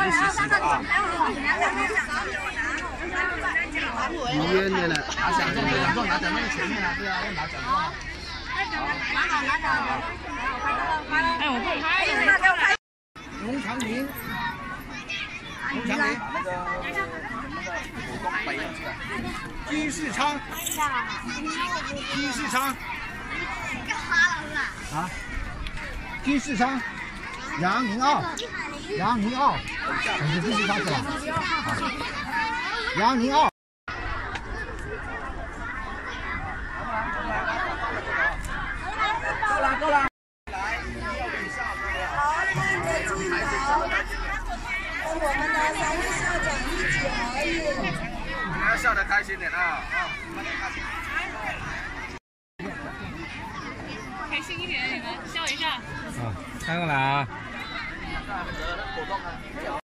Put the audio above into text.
啊，啊，要拿奖状。拿好拿好。哎，我不拍。龙长林，龙长林，金世昌，金世昌。干哈了？啊？金世昌，杨宁奥，杨宁奥？杨宁奥。够了，够了。我们的三位校长一起而已。你们要笑得开心点啊！啊，开心一点，你们笑一下。啊，看过来啊。我刚才没有